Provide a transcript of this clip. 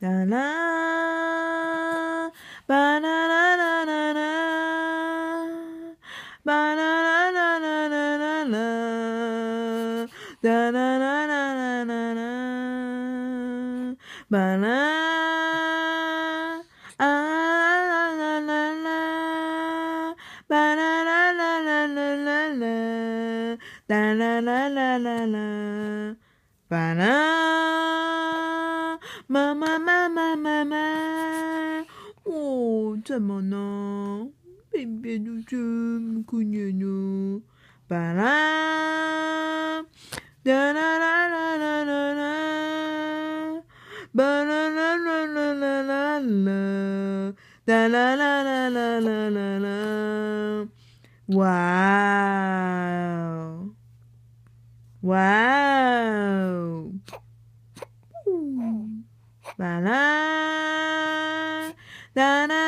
Da la ba na na na na na ba na na na na na na na da na na na na na na ba na ah la la la ba na la la la la la la da la la la la la ba na 妈妈妈妈妈妈，哦，怎么呢？便便都这么可怜呢？巴拉，哒啦啦啦啦啦啦，巴啦啦啦啦啦啦啦，哒啦啦啦啦啦啦啦，哇哦，哇哦。La la la la.